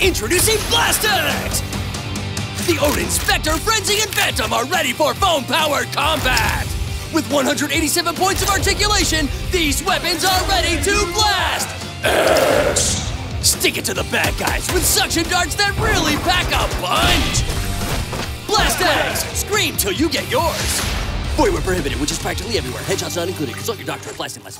Introducing BlastX! The Odin, Spectre, Frenzy, and Phantom are ready for foam-powered combat! With 187 points of articulation, these weapons are ready to blast! X! Stick it to the bad guys with suction darts that really pack a punch! BlastX! Scream till you get yours! Boy, we're prohibited, which is practically everywhere. Headshots not included. Consult your doctor for blasting less.